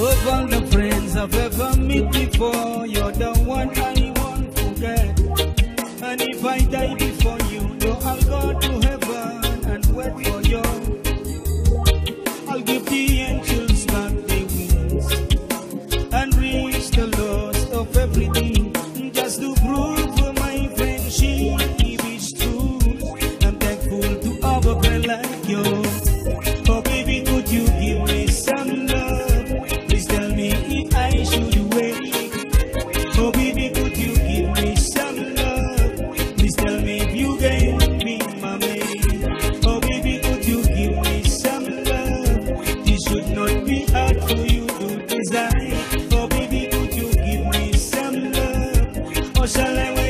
Of all the friends I've ever met before, you're the one I won't forget. And if I die before you. 原来为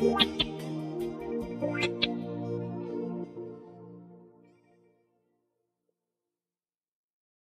Bye.